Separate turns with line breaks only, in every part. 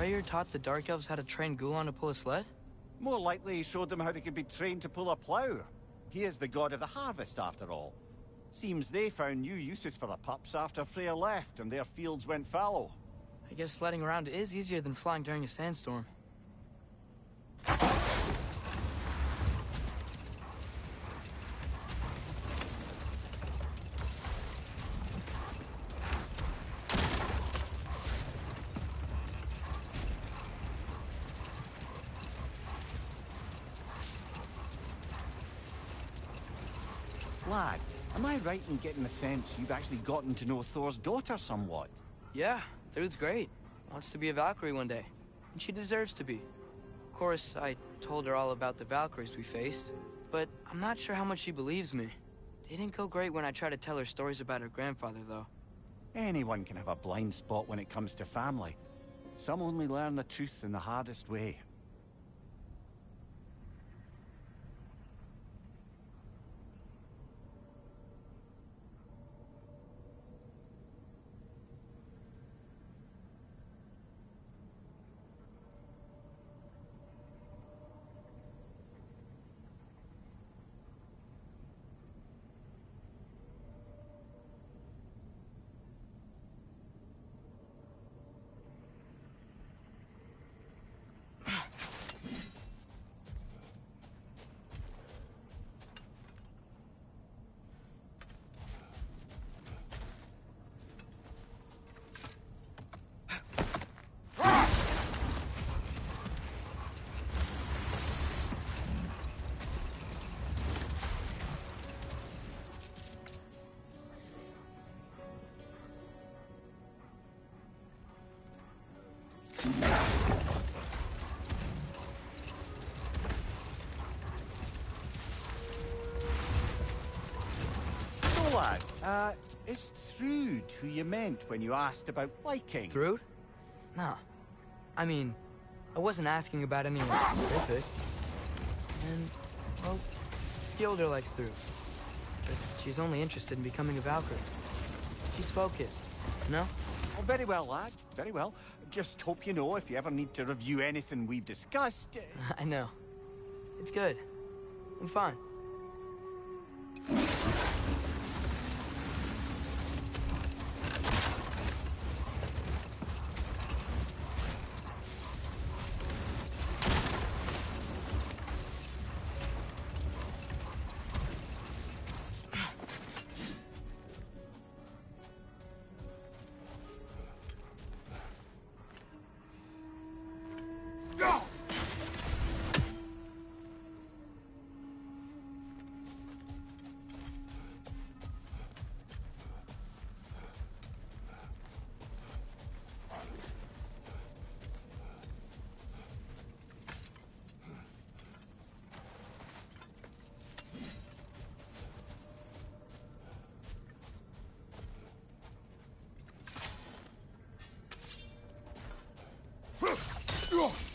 Freyr taught the Dark Elves how to train Gulan to pull a sled?
More likely he showed them how they could be trained to pull a plough. He is the god of the harvest, after all. Seems they found new uses for the pups after Freyr left and their fields went fallow.
I guess sledding around is easier than flying during a sandstorm.
Lad, am I right in getting the sense you've actually gotten to know Thor's daughter somewhat?
Yeah, Thrud's great. Wants to be a Valkyrie one day. And she deserves to be. Of course, I told her all about the Valkyries we faced, but I'm not sure how much she believes me. Didn't go great when I tried to tell her stories about her grandfather, though.
Anyone can have a blind spot when it comes to family. Some only learn the truth in the hardest way. Lad, uh, is Thrud who you meant when you asked about liking?
Thrud? No. I mean, I wasn't asking about anyone specific. And, well, Skilder likes Thrud. But she's only interested in becoming a Valkyrie. She's focused, no?
Oh, very well, lad. Very well. Just hope you know if you ever need to review anything we've discussed.
I know. It's good. I'm fine. Huh. Uh.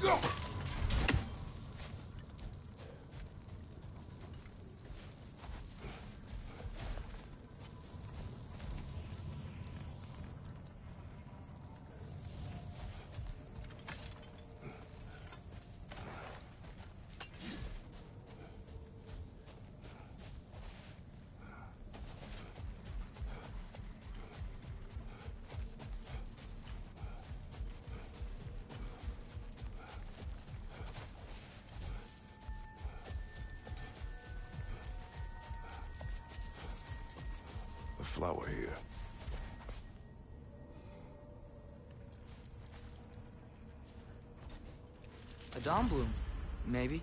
The flower here.
A dawn bloom, maybe.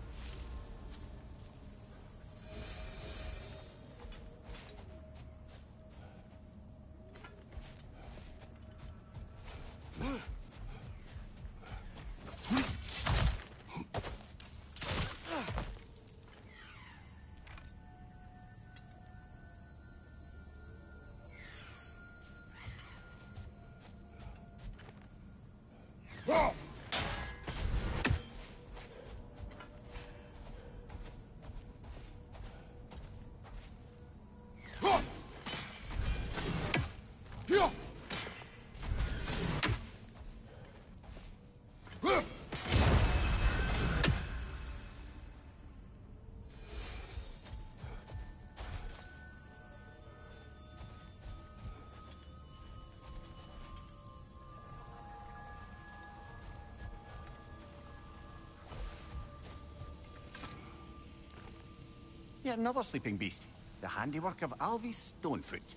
Yet another sleeping beast. The handiwork of Alvis Stonefoot.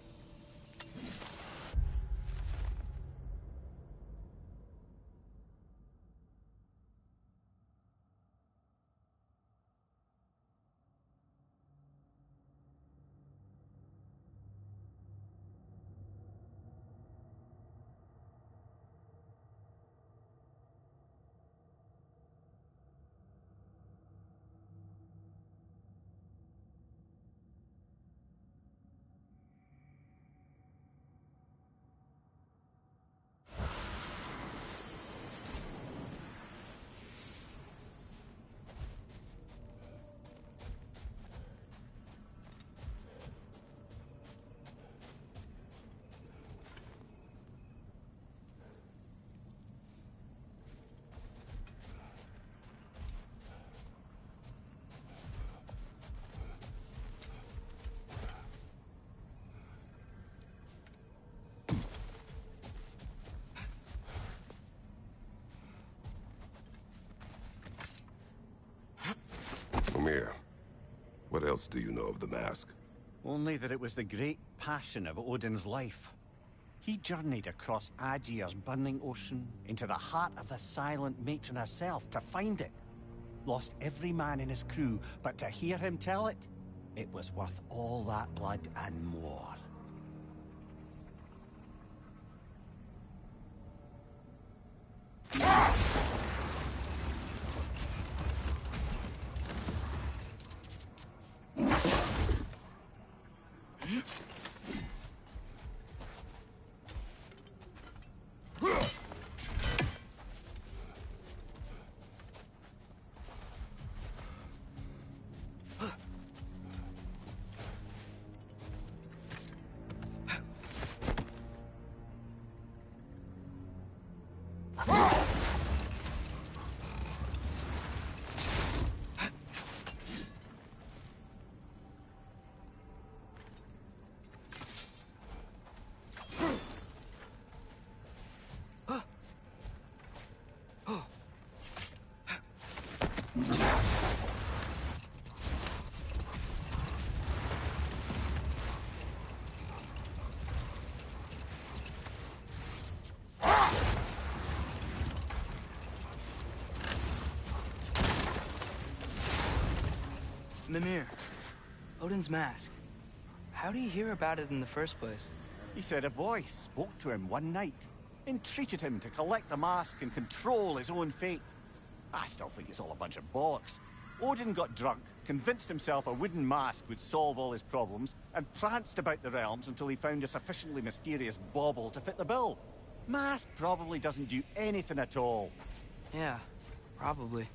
Else do you know of the mask?
Only that it was the great passion of Odin's life. He journeyed across Aegir's burning ocean into the heart of the silent matron herself to find it. Lost every man in his crew, but to hear him tell it, it was worth all that blood and more.
Mimir, Odin's mask. How do you hear about it in the first place?
He said a voice spoke to him one night, entreated him to collect the mask and control his own fate. I still think it's all a bunch of bollocks. Odin got drunk, convinced himself a wooden mask would solve all his problems, and pranced about the realms until he found a sufficiently mysterious bauble to fit the bill. Mask probably doesn't do anything at all.
Yeah,
Probably.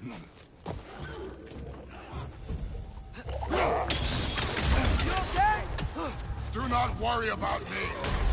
Do not worry about me.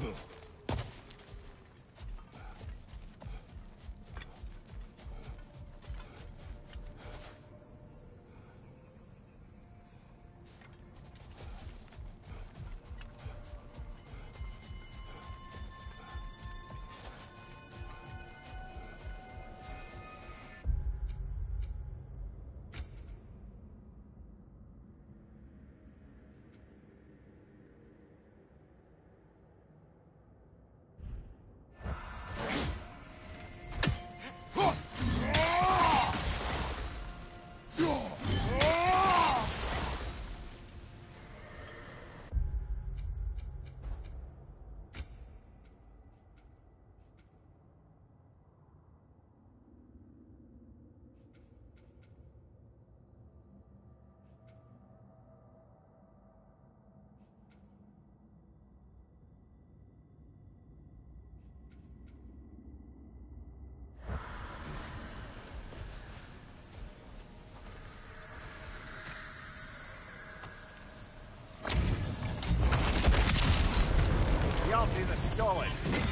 Huh. going.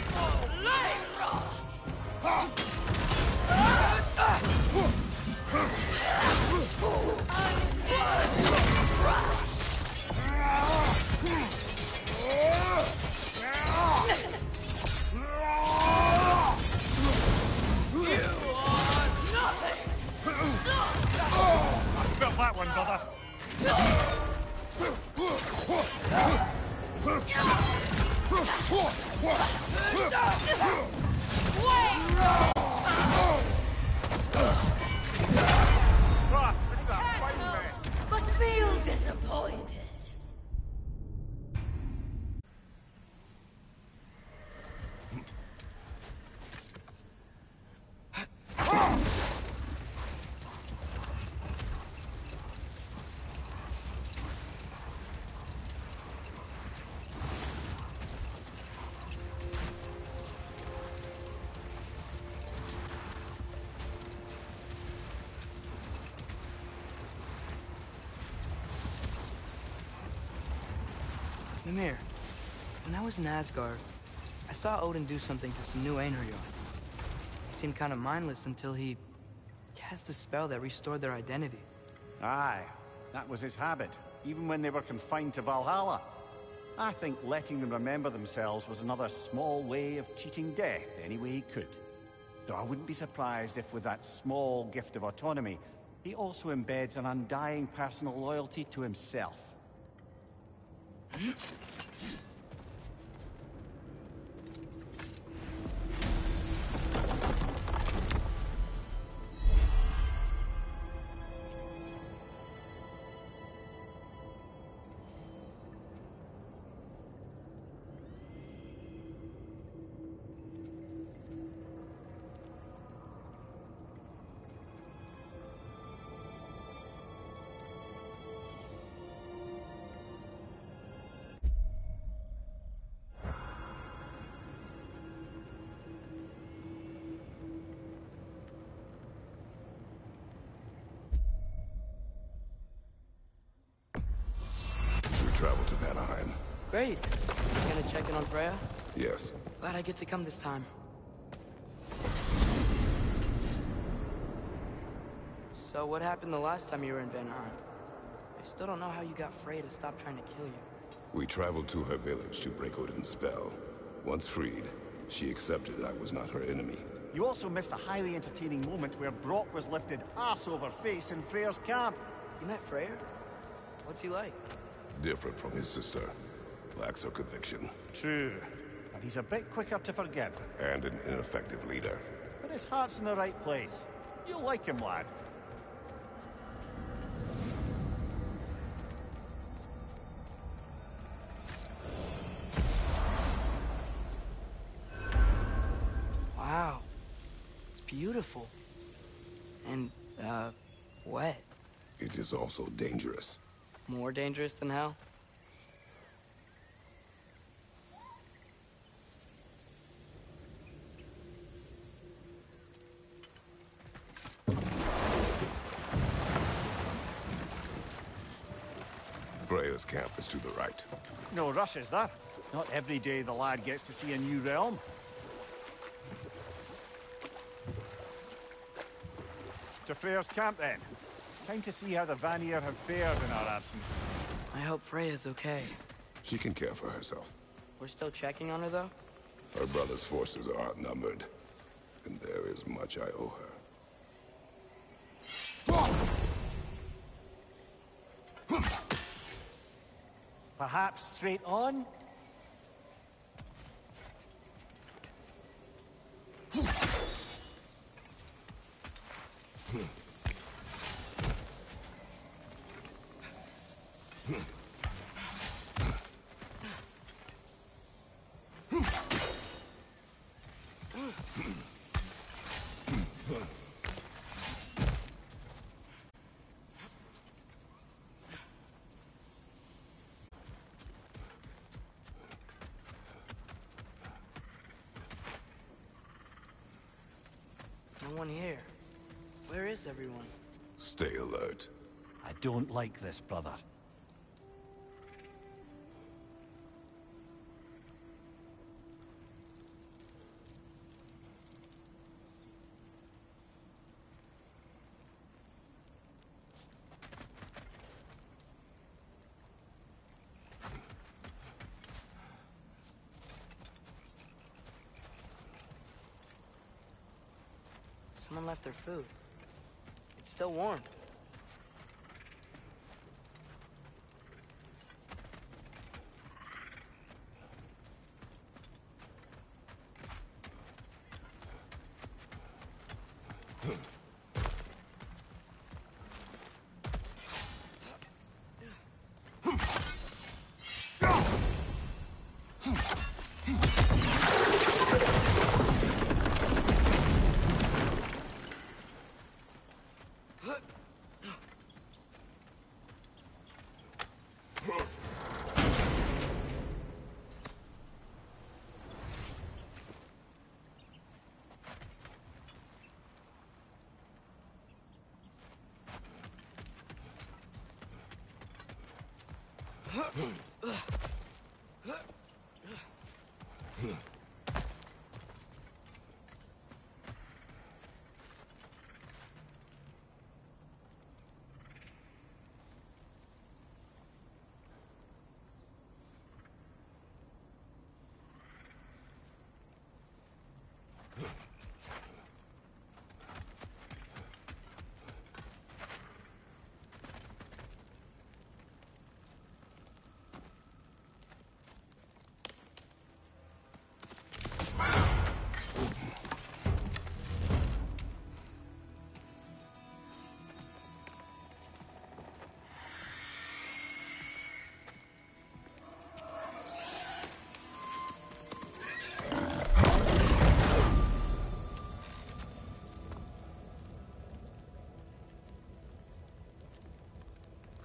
Mimir, when I was in Asgard, I saw Odin do something to some new Einherjar. He seemed kind of mindless until he cast a spell that restored their identity.
Aye, that was his habit, even when they were confined to Valhalla. I think letting them remember themselves was another small way of cheating death any way he could. Though I wouldn't be surprised if with that small gift of autonomy, he also embeds an undying personal loyalty to himself.
We travel to Vanaheim.
Great. You gonna check in on Freya?
Yes.
Glad I get to come this time. So what happened the last time you were in Vanaheim? I still don't know how you got Freya to stop trying to kill you.
We traveled to her village to break Odin's spell. Once freed, she accepted that I was not her enemy.
You also missed a highly entertaining moment where Brock was lifted ass over face in Freyr's camp.
You met Freyr? What's he like?
Different from his sister. Lacks her conviction.
True. And he's a bit quicker to forgive.
And an ineffective leader.
But his heart's in the right place. You'll like him, lad.
Wow. It's beautiful. And, uh, wet.
It is also dangerous.
More dangerous than hell?
Freya's camp is to the right.
No rush, is there? Not every day the lad gets to see a new realm. To Freyr's camp, then. Time to see how the Vanir have fared in our absence.
I hope Freya's okay.
She can care for herself.
We're still checking on her, though?
Her brother's forces are outnumbered. And there is much I owe her.
Perhaps straight on?
alert.
I don't like this, brother.
Someone left their food. It's still warm. Hmm.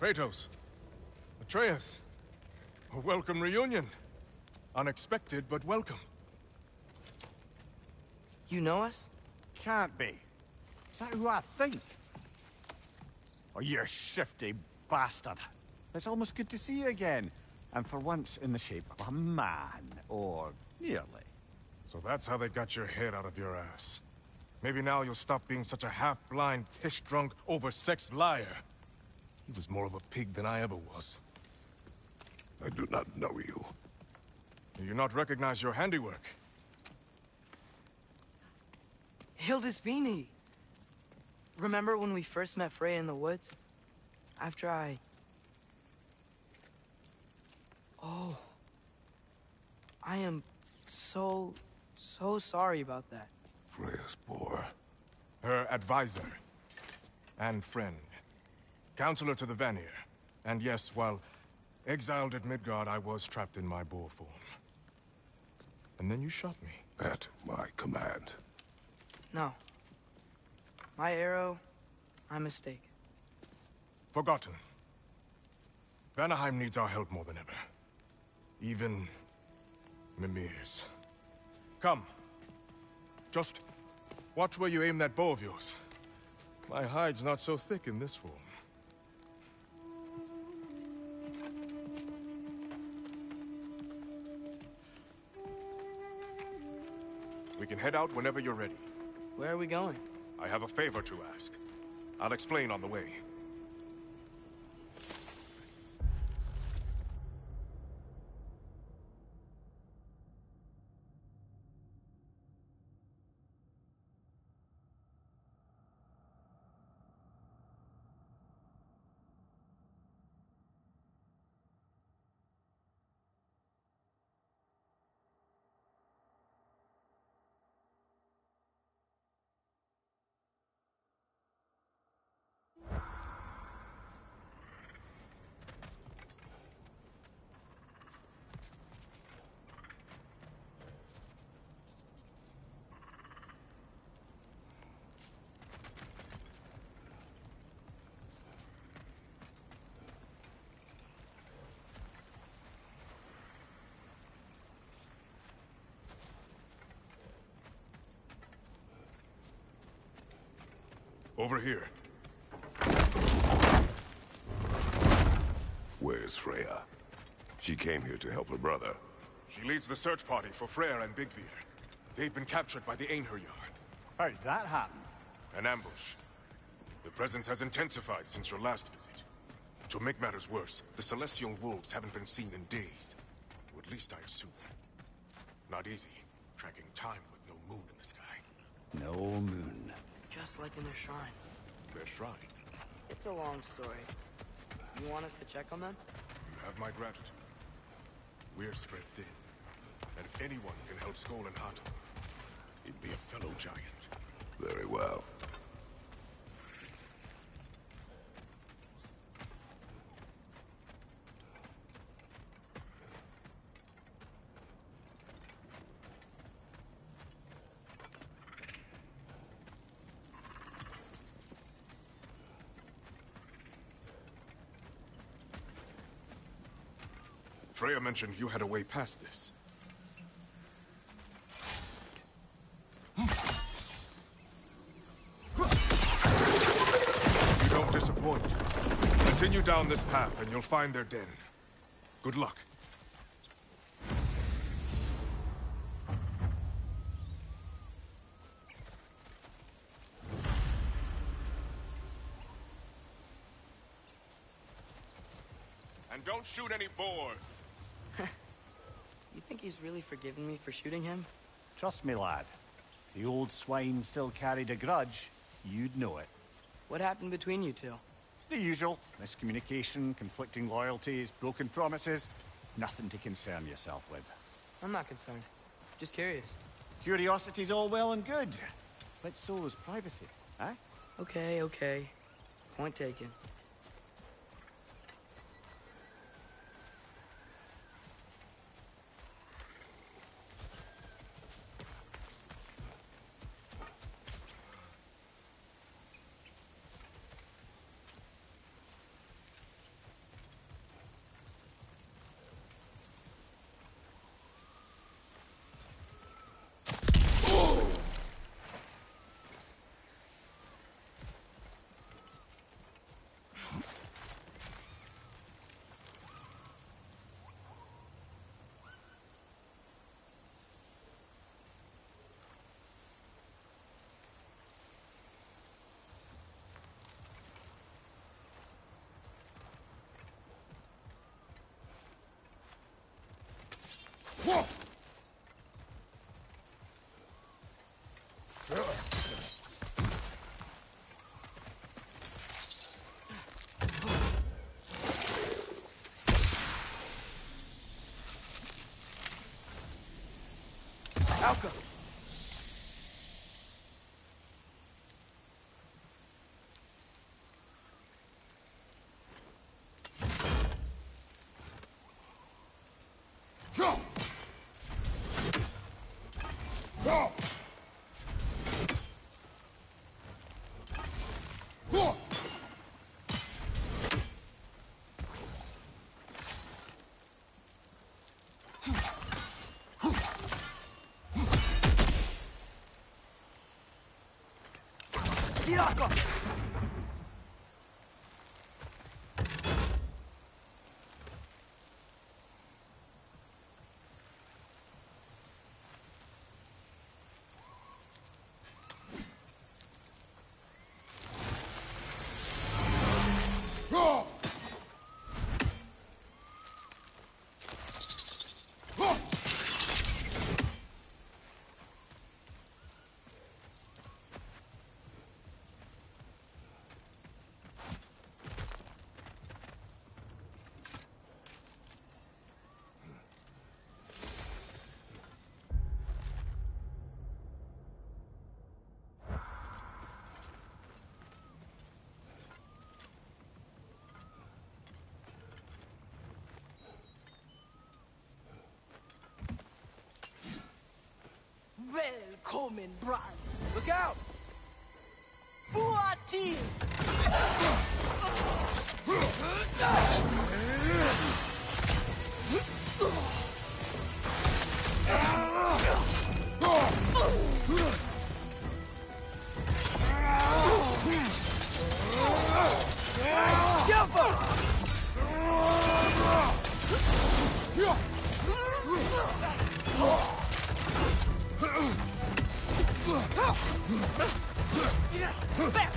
Kratos. Atreus. A welcome reunion. Unexpected, but welcome.
You know us?
Can't be. Is that who I think? Oh, you shifty bastard. It's almost good to see you again. And for once in the shape of a man, or nearly.
So that's how they got your head out of your ass. Maybe now you'll stop being such a half-blind, piss-drunk, oversexed liar. He was more of a pig than I ever was.
I do not know you.
Do you not recognize your handiwork?
Hildisvini. Remember when we first met Freya in the woods? After I... Oh. I am so, so sorry about that.
Freya's boar.
Her advisor. And friend. Counselor to the Vanir. And yes, while exiled at Midgard, I was trapped in my boar form. And then you shot me.
At my command.
No. My arrow, my mistake.
Forgotten. Vanaheim needs our help more than ever. Even... Mimir's. Come. Just watch where you aim that bow of yours. My hide's not so thick in this form. We can head out whenever you're ready.
Where are we going?
I have a favor to ask. I'll explain on the way. Over here.
Where's Freya? She came here to help her brother.
She leads the search party for Freyr and Byggvir. They've been captured by the Einherjar.
How'd that happen?
An ambush. The presence has intensified since your last visit. To make matters worse, the Celestial Wolves haven't been seen in days. Or at least I assume. Not easy, tracking time with no moon in the sky.
No moon.
Just like in their shrine.
Their shrine.
It's a long story. You want us to check on them?
You have my gratitude. We're spread thin. And if anyone can help Skoll and Hati, it'd be a fellow giant.
Very well.
Freya mentioned you had a way past this. You don't disappoint. Continue down this path and you'll find their den. Good luck. And don't shoot any boars.
Think he's really forgiven me for shooting him?
Trust me, lad. If the old swine still carried a grudge, you'd know it.
What happened between you two?
The usual. Miscommunication, conflicting loyalties, broken promises. Nothing to concern yourself with.
I'm not concerned. Just curious.
Curiosity's all well and good. But so is privacy, eh?
Okay, okay. Point taken. welcome. Diaka!
Välkommen, Bran.
Look out!
Buati!
Back!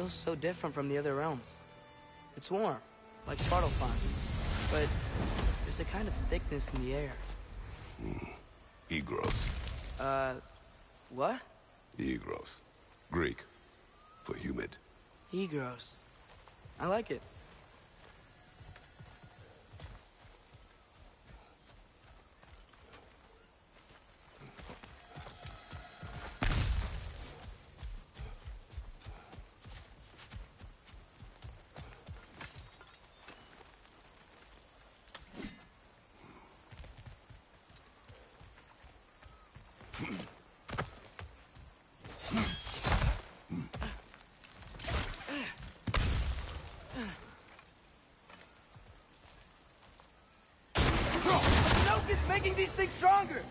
Feels so different from the other realms. It's warm, like Svartalfheim, but there's a kind of thickness in the air.
Hygros.
Uh, what?
Hygros. Greek. For humid.
Hygros. I like it. Nope, it's making these things stronger!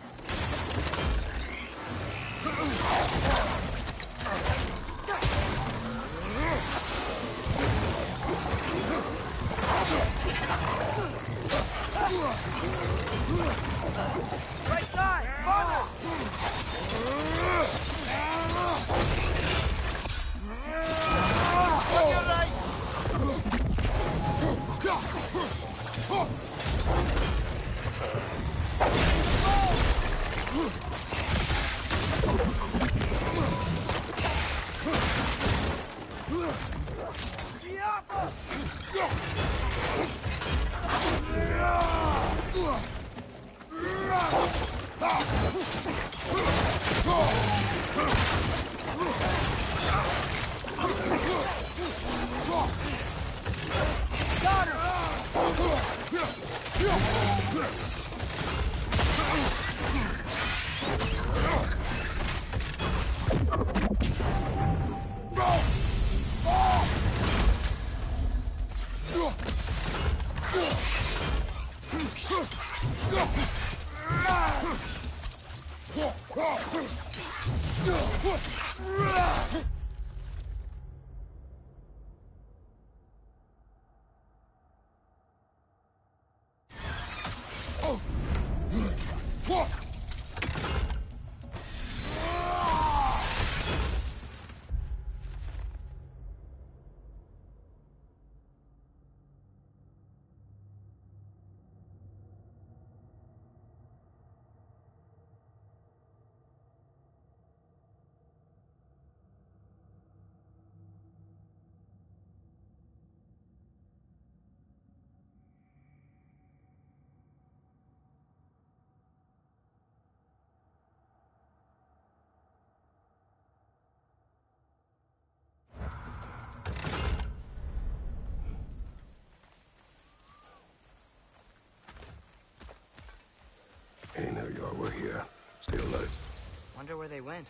Ain't know y'all were here. Still alive.
Wonder where they went.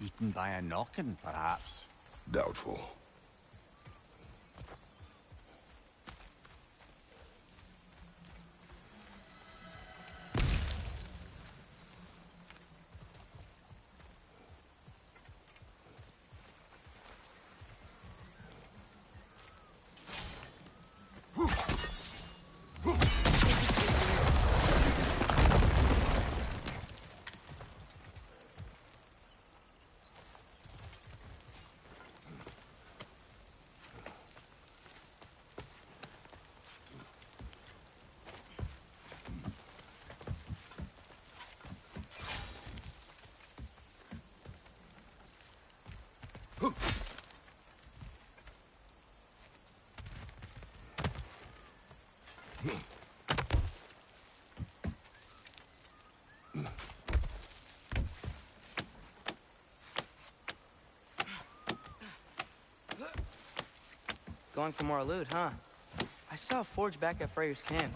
Eaten by a Nokken, perhaps.
Doubtful.
Going for more loot, huh? I saw a forge back at Freyr's camp.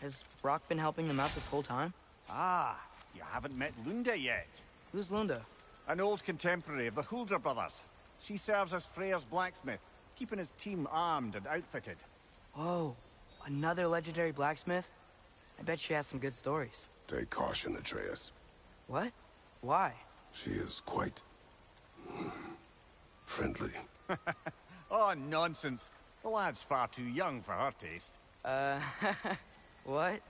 Has Brok been helping them out this whole time?
Ah, you haven't met Lunda yet.
Who's Lunda?
An old contemporary of the Hulder brothers. She serves as Freyr's blacksmith, keeping his team armed and outfitted.
Whoa, another legendary blacksmith? I bet she has some good stories.
Take caution, Atreus.
What? Why?
She is quite... friendly.
Oh, nonsense. The lad's far too young for her taste.
Uh, what?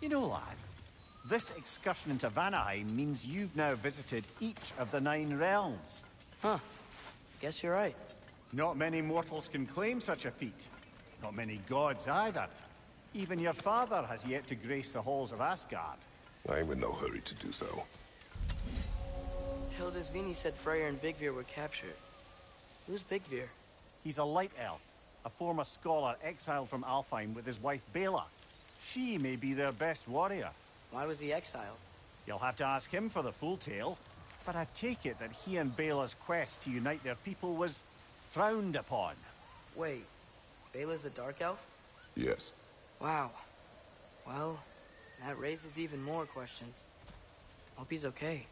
You know, lad, this excursion into Vanaheim means you've now visited each of the nine realms.
Huh. Guess you're right.
Not many mortals can claim such a feat. Not many gods either. Even your father has yet to grace the halls of Asgard.
I'm in no hurry to do so.
Hildisvini said Freyr and Byggvir were captured. Who's Byggvir?
He's a light elf, a former scholar exiled from Alfheim with his wife Bela. She may be their best warrior.
Why was he exiled?
You'll have to ask him for the full tale. But I take it that he and Bela's quest to unite their people was frowned upon.
Wait, Bela's a dark elf?
Yes.
Wow. Well, that raises even more questions. Hope he's okay.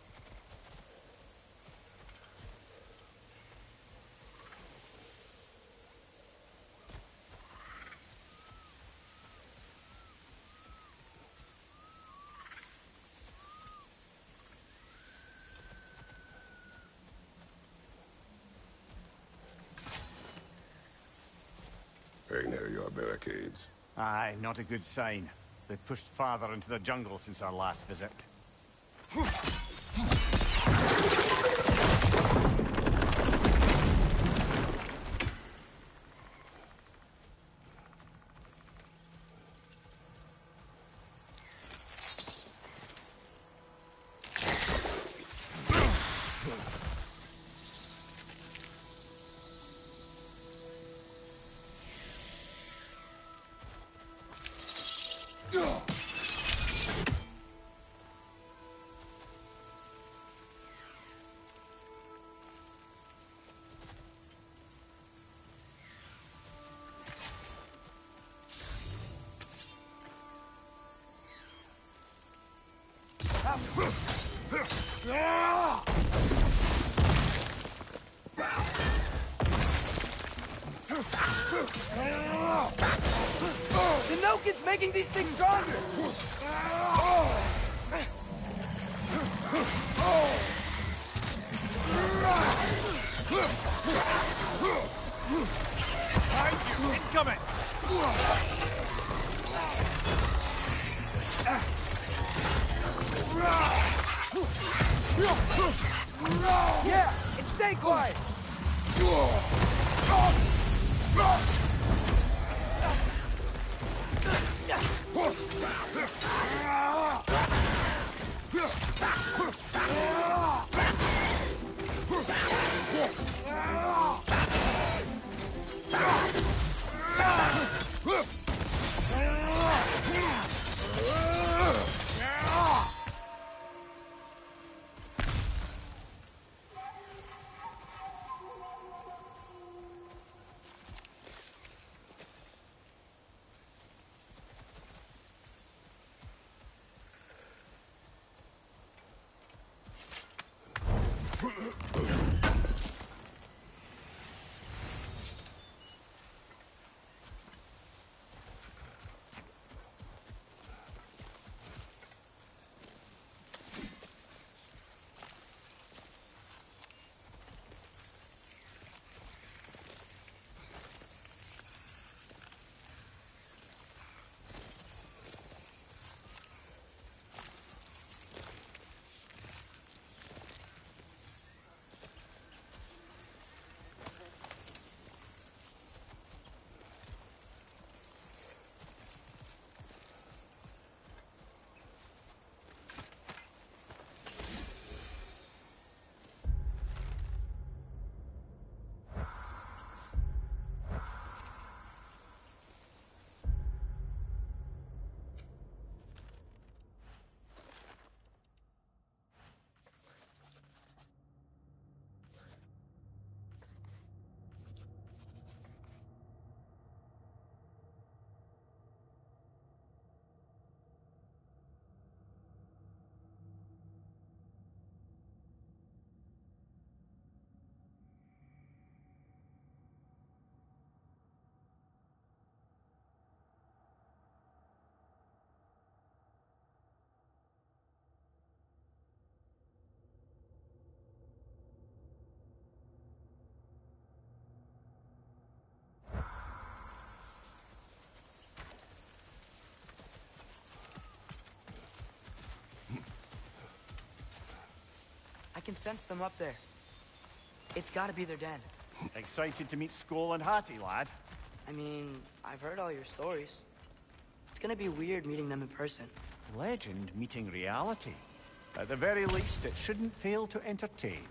Very near your
Aye, not a good sign. They've pushed farther into the jungle since our last visit.
The Nokken's making these things stronger!
Behind you! Incoming!
Yeah! Stay quiet! Can sense them up there. It's gotta be their den.
Excited to meet Sköll and Hati, lad?
I mean, I've heard all your stories. It's gonna be weird meeting them in person.
Legend meeting reality. At the very least, it shouldn't fail to entertain.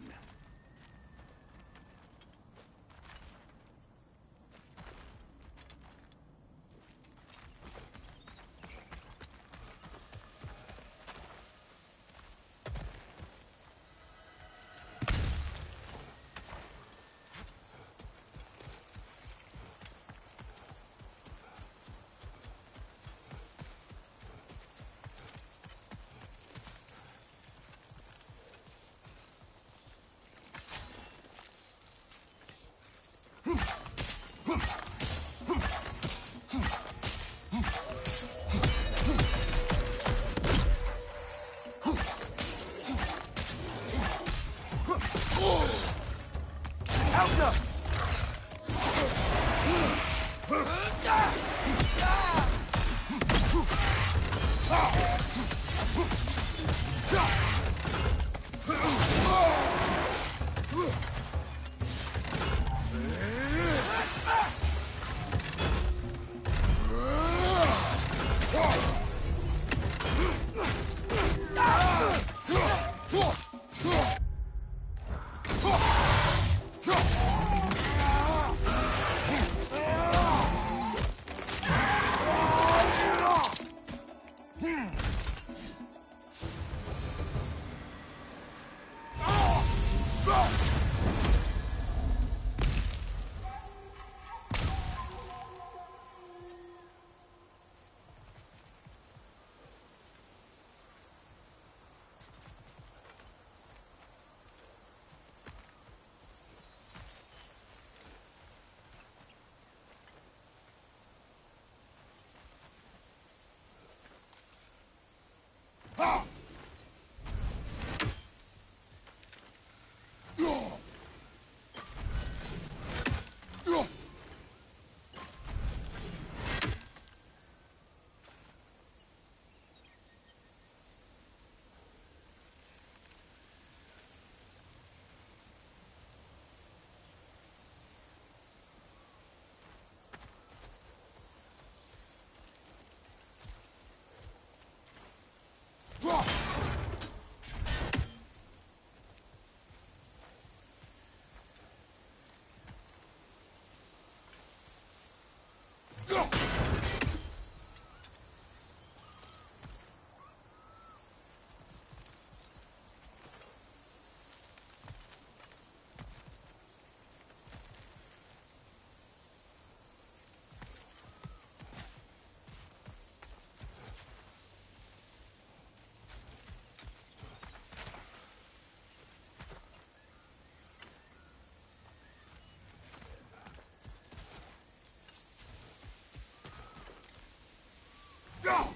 Go!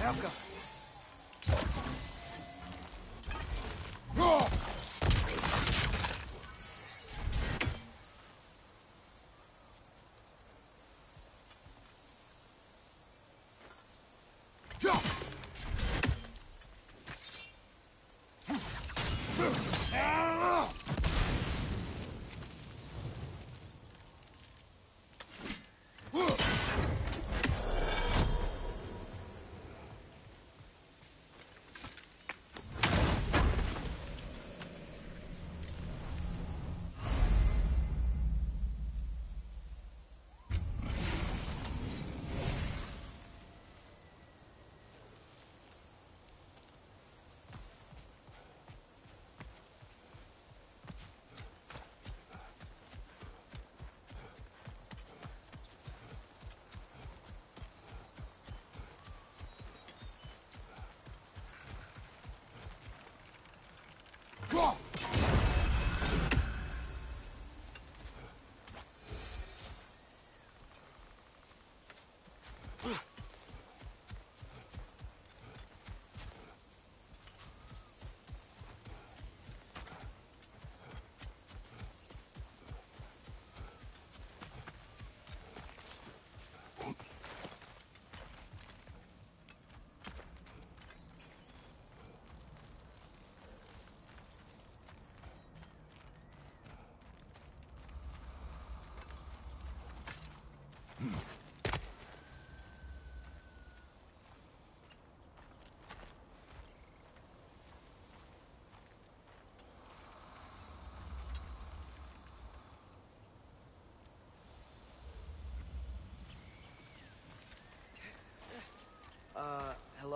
Helga!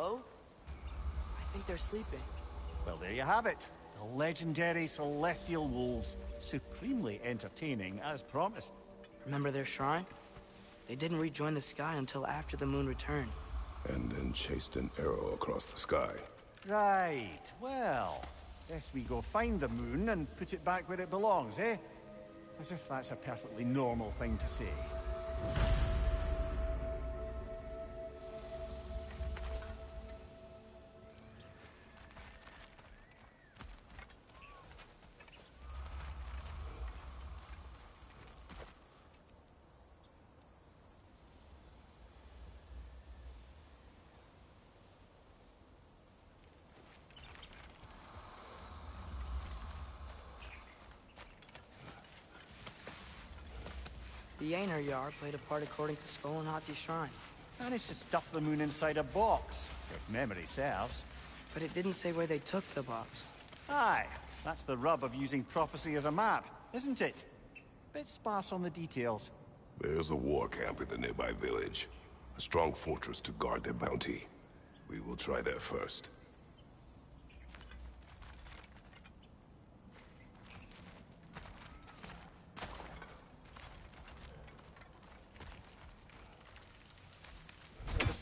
Hello? I think they're sleeping.
Well, there you have it. The legendary celestial wolves. Supremely entertaining, as promised.
Remember their shrine? They didn't rejoin the sky until after the moon returned.
And then chased an arrow across the sky.
Right. Well, best we go find the moon and put it back where it belongs, eh? As if that's a perfectly normal thing to say.
The Einherjar played a part according to Sköll and Hati's shrine.
Managed to stuff the moon inside a box, if memory serves.
But it didn't say where they took the box.
Aye, that's the rub of using prophecy as a map, isn't it? Bit sparse on the details.
There's a war camp in the nearby village. A strong fortress to guard their bounty. We will try there first.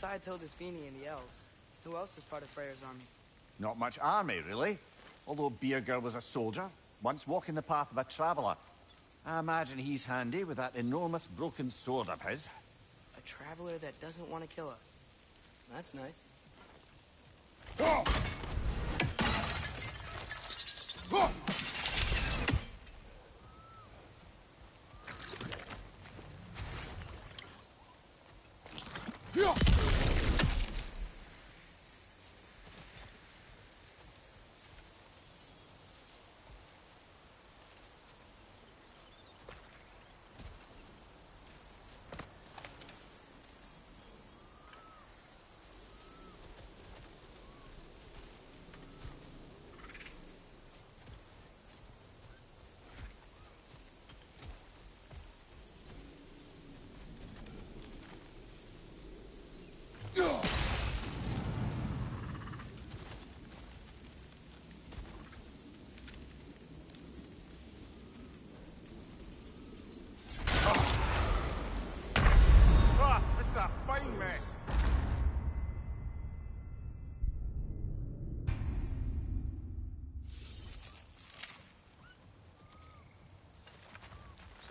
So besides Hildisvini and the elves, who else is part of Freyr's army?
Not much army, really. Although Birger was a soldier, once walking the path of a traveler. I imagine he's handy with that enormous broken sword of his.
A traveler that doesn't want to kill us. That's nice.
Ah, this is a fine mess.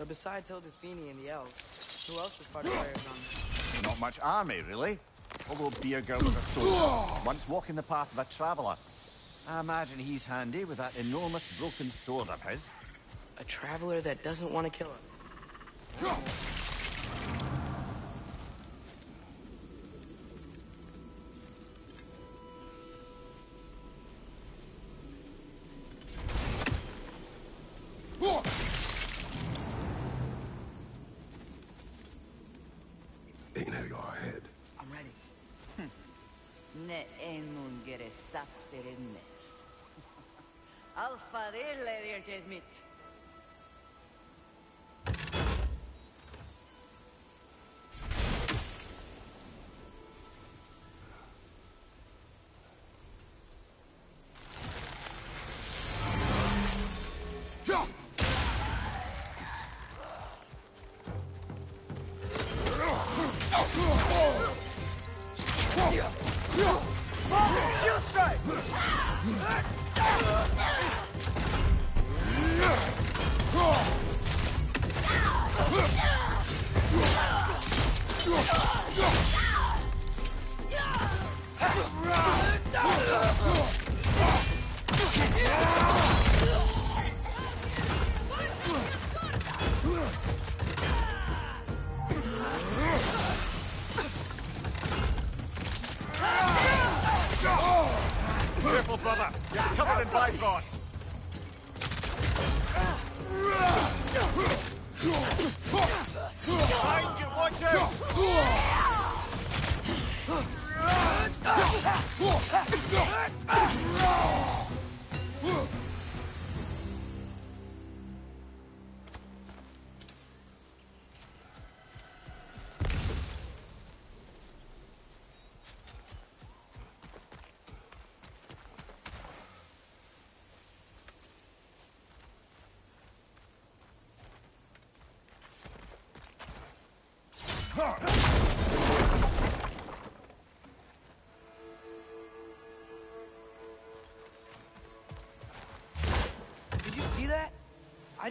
So besides Hildisvini and the elves, who else is part of Freyr's army?
Not much army, really. although Birger was a soldier, once walking the path of a traveller. I imagine he's handy with that enormous broken sword of his.
A traveler that doesn't want to kill us.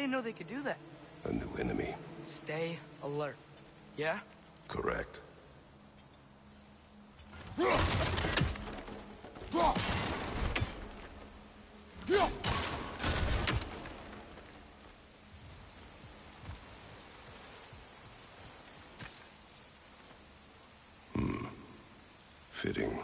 didn't know they could do that.
A new enemy.
Stay alert. Yeah?
Correct. Hmm. Fitting.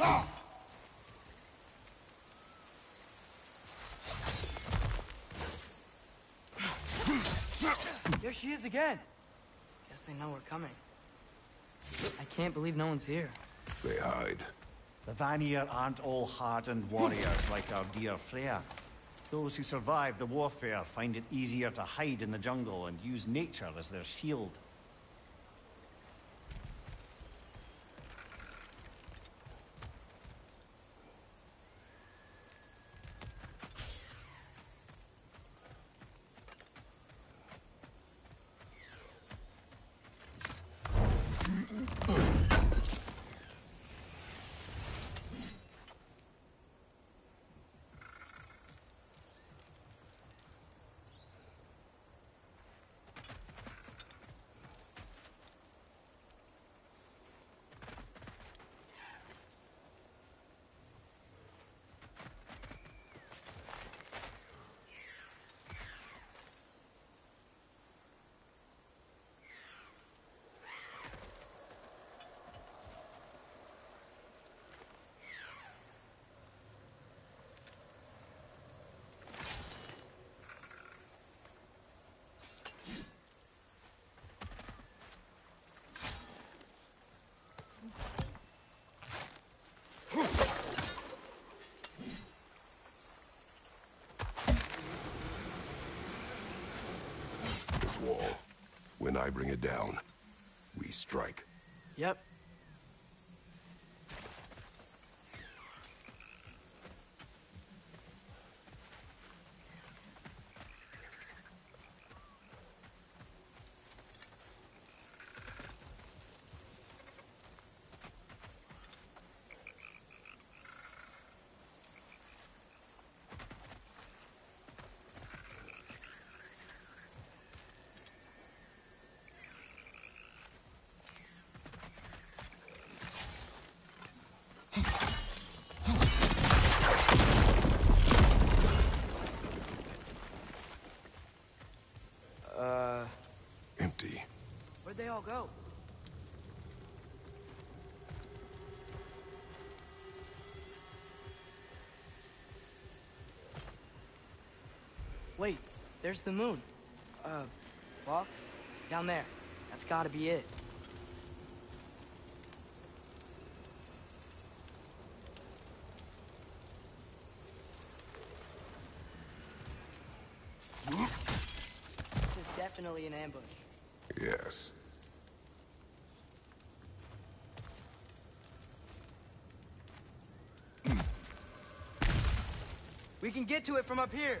There she is again. Guess they know we're coming. I can't believe no one's here.
They hide.
The Vanir aren't all hardened warriors like our dear Freya. Those who survive the warfare find it easier to hide in the jungle and use nature as their shield.
I bring it down, we strike.
Yep. Uh,
Empty.
where'd they all go? Wait, there's the moon. Uh, box? Down there. That's gotta be it. This is definitely an ambush.
Yes.
We can get to it from up here.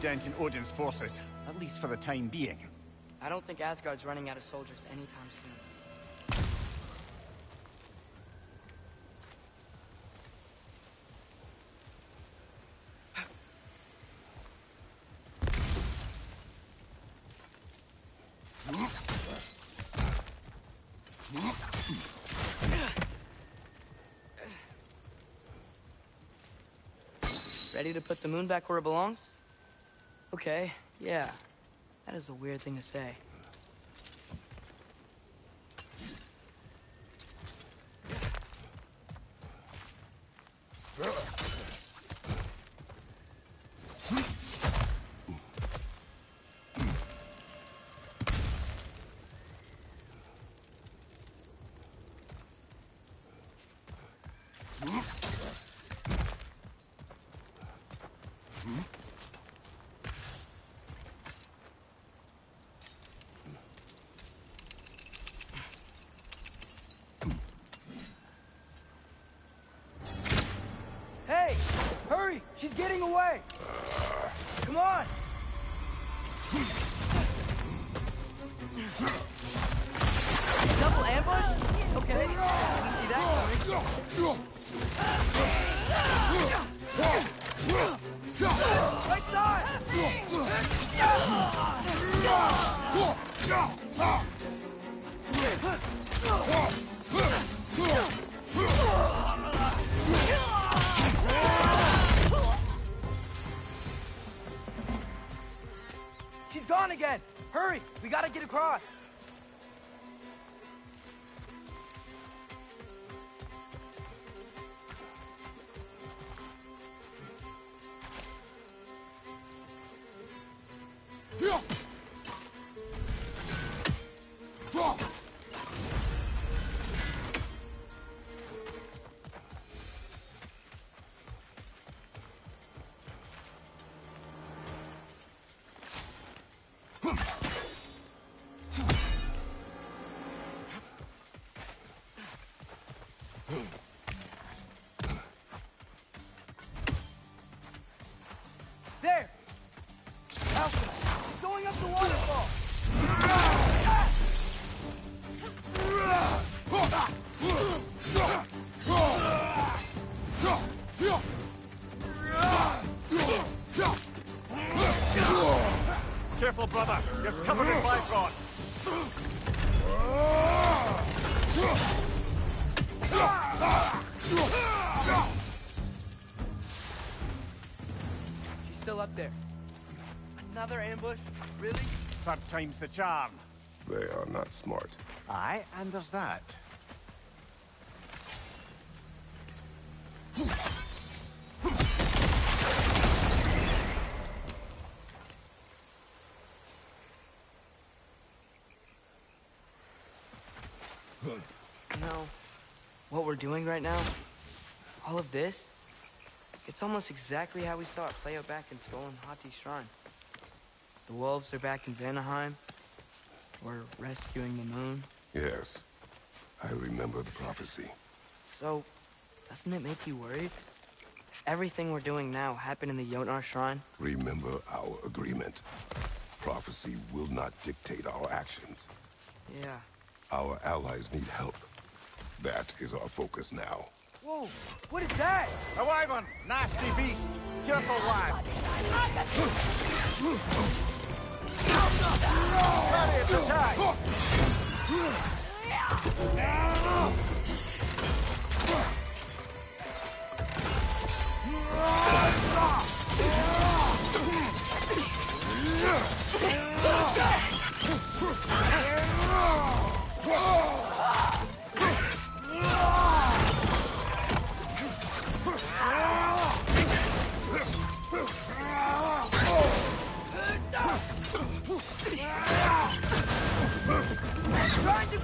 dent in Odin's forces, at least for the time being.
I don't think Asgard's running out of soldiers anytime soon. Ready to put the moon back where it belongs? Okay, yeah. That is a weird thing to say. She's gone again! Hurry! We gotta get across!
Careful, brother. You're covered in Bifrost.
She's still up there. Another ambush? Really?
Third time's the charm.
They are not smart.
Aye, and there's that.
You know, what we're doing right now, all of this, it's almost exactly how we saw it play out back in Stolen Hati Shrine. The wolves are back in Vanaheim. We're rescuing the moon.
Yes. I remember the prophecy.
So, doesn't it make you worried? If everything we're doing now happened in the Jotnar Shrine,
Remember our agreement. Prophecy will not dictate our actions.
yeah.
Our allies need help. That is our focus now.
Whoa, what is that?
A wyvern! Nasty beast! Careful, lads! Chariot attack!
to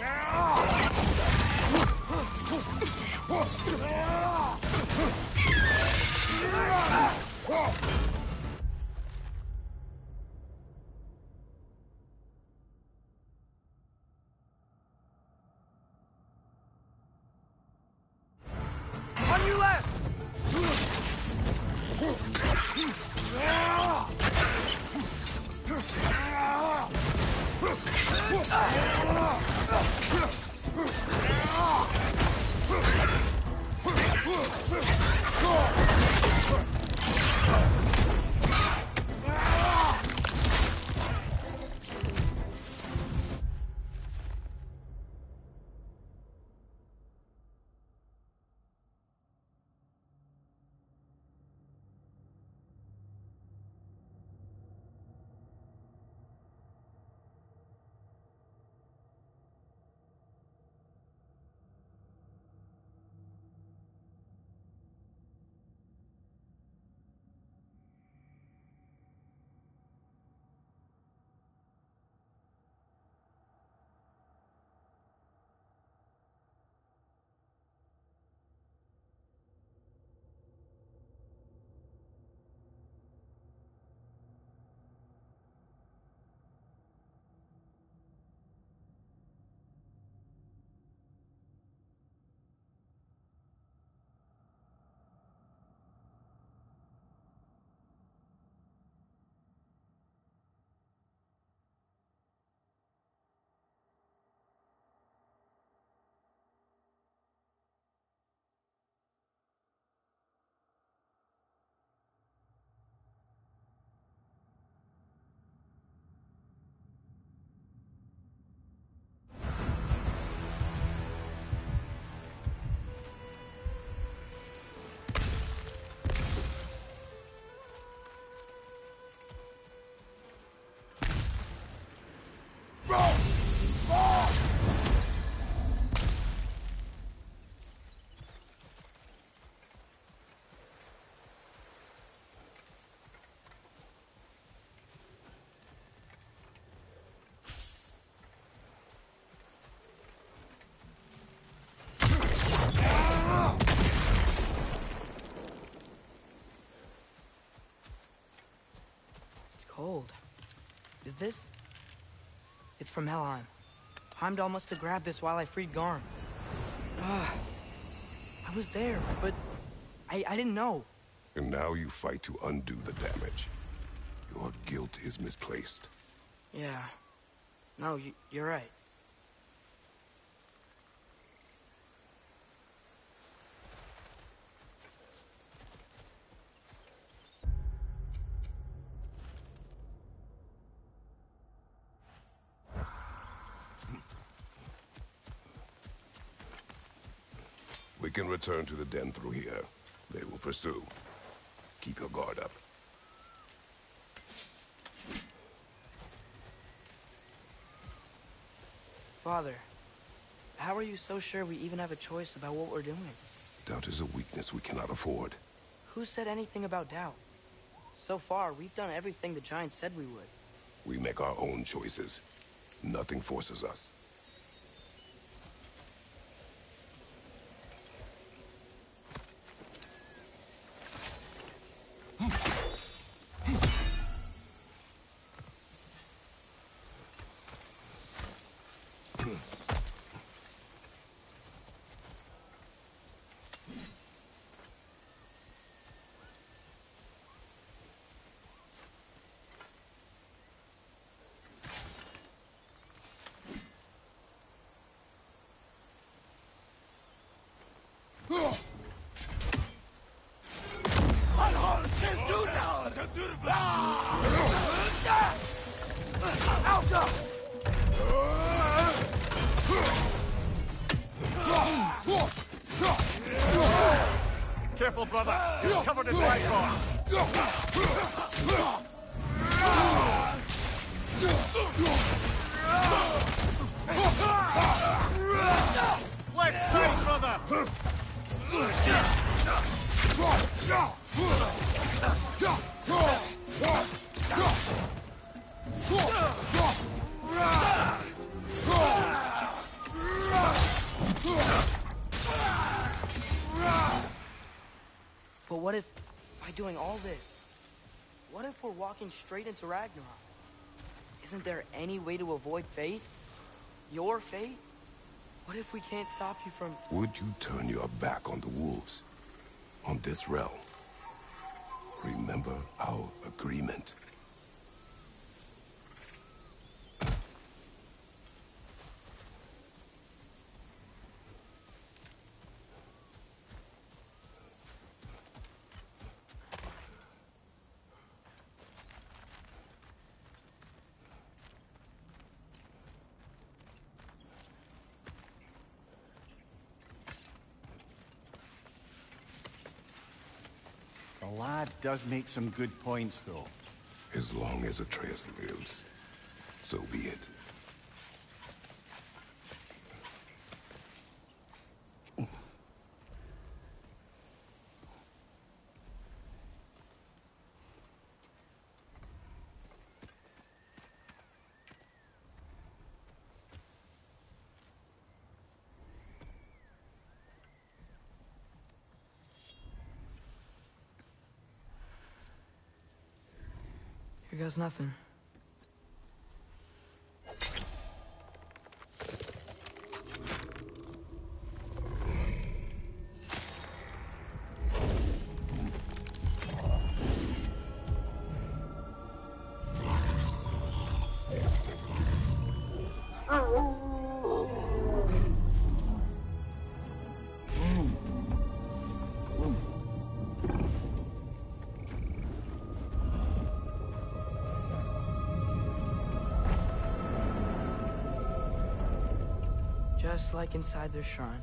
you! Is this? It's from Helheim. Heimdall must have grabbed this while I freed Garm. Ah, I was there, but I, I didn't know.
And now you fight to undo the damage. Your guilt is misplaced.
Yeah. No, you, you're right.
We can return to the den through here. They will pursue. Keep your guard up.
Father, how are you so sure we even have a choice about what we're doing?
Doubt is a weakness we cannot afford.
Who said anything about doubt? So far, we've done everything the Giants said we would.
We make our own choices. Nothing forces us.
Brother. You're covered in white
walking straight into Ragnarok? Isn't there any way to avoid fate? Your fate? What if we can't stop you from...
Would you turn your back on the wolves? On this realm? Remember our agreement.
The lad does make some good points, though.
As long as Atreus lives, so be it.
Goes nothing. Like inside their shrine.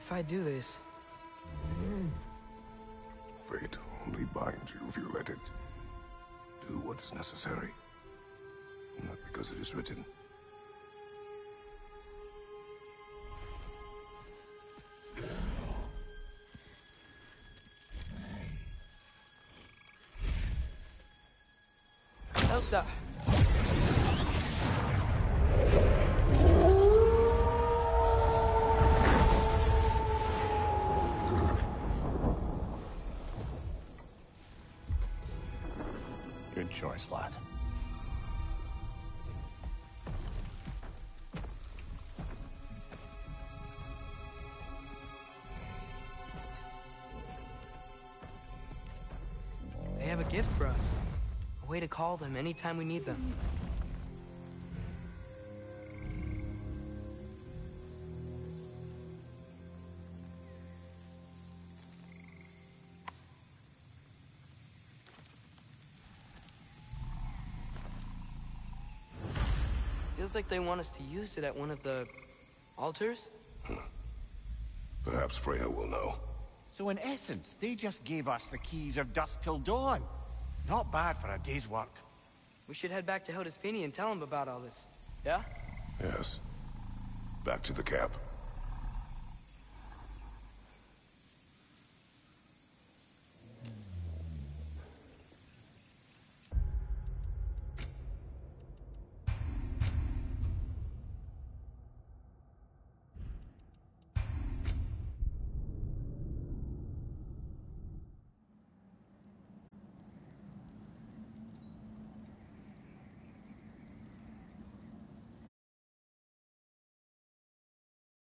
If I do this,
Good choice, lad.
They have a gift. A way to call them anytime we need them. Feels like they want us to use it at one of the altars.
Perhaps Freya will know.
So in essence, they just gave us the keys of dusk till dawn. Not bad for a day's work.
We should head back to Hildisvini and tell him about all this. Yeah?
Yes. Back to the cap.